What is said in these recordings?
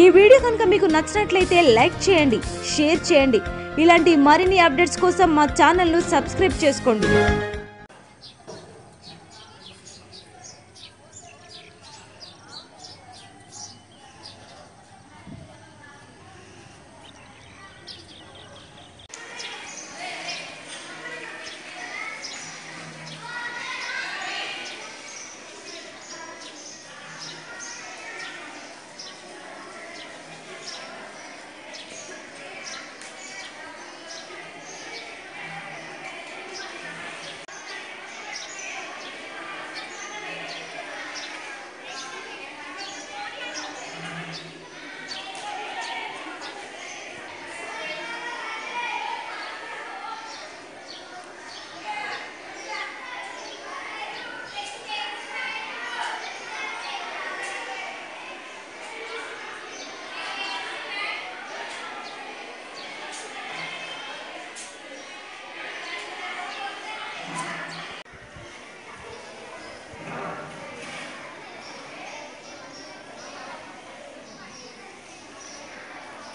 ఈ వీడియో కనుక మీకు నచ్చినట్లయితే లైక్ చేయండి షేర్ చేయండి. ఇలాంటి మరిన్ని అప్డేట్స్ కోసం మా ఛానల్ను సబ్స్క్రైబ్ చేసుకోండి.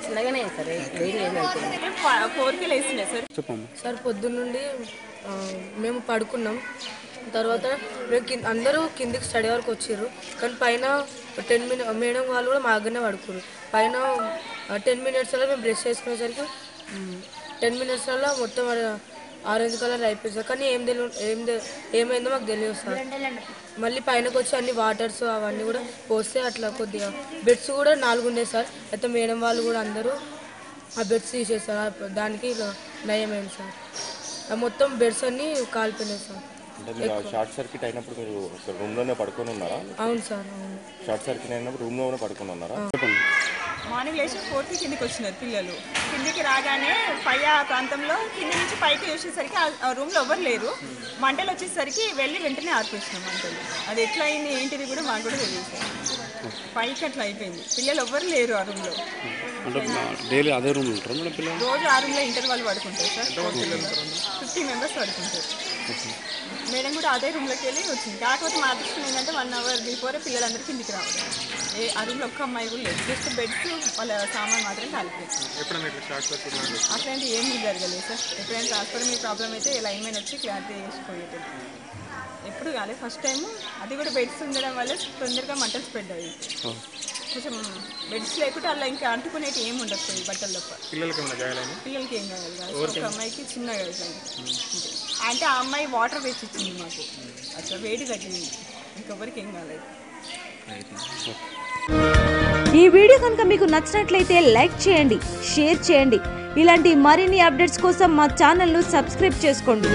చిన్నగానే సరే ఫోర్కి లేస్తున్నాయి సార్? చెప్పమ్మా. సార్ పొద్దున్నుండి ఆ, మేము పడుకున్నాం. తర్వాత మేము కింద అందరూ కిందికి స్టడీ వరకు వచ్చారు కానీ పైన టెన్ మినిట్ మేడం వాళ్ళు కూడా మా దగ్గరనే పడుకున్నారు పైన టెన్ మినిట్స్లో మేము బ్రష్ చేసుకునేసరికి టెన్ మినిట్స్లో మొత్తం ఆరెంజ్ కలర్ అయిపోయింది కానీ ఏం తెలియదు ఏం ఏమైందో మాకు తెలియదు సార్. మళ్ళీ పైనకి వచ్చి అన్ని వాటర్స్ అవన్నీ కూడా పోస్తే అట్లా కొద్దిగా బెడ్స్ కూడా నాలుగు ఉన్నాయి సార్. అయితే మేడం వాళ్ళు కూడా అందరూ ఆ బెడ్స్ తీసేస్తారు దానికి ఇక నయమైంది సార్. ఆ మొత్తం బెడ్స్ అన్నీ కాలిపోయినాయి సార్. అంటే మీరు ఆ షార్ట్ సర్క్యూట్ అయినప్పుడు మీరు ఒక రూమ్లోనే పడుకొని ఉన్నారా? అవును సార్ అవును. షార్ట్ సర్క్యూట్ అయినప్పుడు రూమ్లోనే పడుకొని ఉన్నారా? మార్నింగ్ లేచి ఫోర్కి కిందికి వచ్చినారు పిల్లలు. కిందికి రాగానే పై ఆ ప్రాంతంలో కింది నుంచి పైకి చూసేసరికి ఆ- రూమ్లో ఎవరు లేరు. మంటలు వచ్చేసరికి వెళ్ళి వెంటనే ఆర్పేసినాం మంటలు. అది ఎట్లా అయింది ఏంటిది కూడా మాకు కూడా తెలియదు సార్. పైకి అట్లా అయిపోయింది. పిల్లలు ఎవరు లేరు ఆ రూమ్లో. అంటే డైలీ అదే రూమ్ ఉంటారు రోజు ఆ రూమ్లో ఇంటర్ వాళ్ళు పడుకుంటారు సార్. ఫిఫ్టీ మెంబర్స్ పడుకుంటారు. మేడం కూడా అదే రూమ్లోకి వెళ్ళి వచ్చింది. కాకపోతే మా అదృష్టం ఏంటంటే వన్ అవర్ బిఫోర్ పిల్లలందరూ కిందికి రావడం ఏ ఆ రూమ్లో ఒక్క అమ్మాయి కూడా లేదు. జస్ట్ బెడ్స్ వాళ్ళ సామాన్ మాత్రం కాలిపోయింది. అట్లాంటి ఏమీ జరగలేదు సార్. ఎప్పుడైనా ట్రాన్స్ఫర్ మీ ప్రాబ్లం అయితే లైన్ మ్యాన్ వచ్చి క్లారిటీ చేసిపోయేది ఎప్పుడు కాలేదు. ఫస్ట్ టైం అది కూడా బెడ్స్ ఉండడం వల్ల తొందరగా మంటలు స్ప్రెడ్ అయ్యి. కొంచెం బెడ్స్ లేకుంటే అలా ఇంకా అంటుకునేటి ఏమి ఉండకపోయి బట్టలు తప్ప. పిల్లలకి పిల్లలకి ఏం కావాలి కాదు ఒక అమ్మాయికి చిన్నగా అంతే. అంటే ఆ అమ్మాయి వాటర్ వేసి ఇచ్చింది మాకు. అట్లా వేడి తగ్గింది ఇంకొకరికి ఏం కాలేదు. ఈ వీడియో కనుక మీకు నచ్చినట్లయితే లైక్ చేయండి షేర్ చేయండి. ఇలాంటి మరిన్ని అప్డేట్స్ కోసం మా ఛానల్ను సబ్స్క్రైబ్ చేసుకోండి.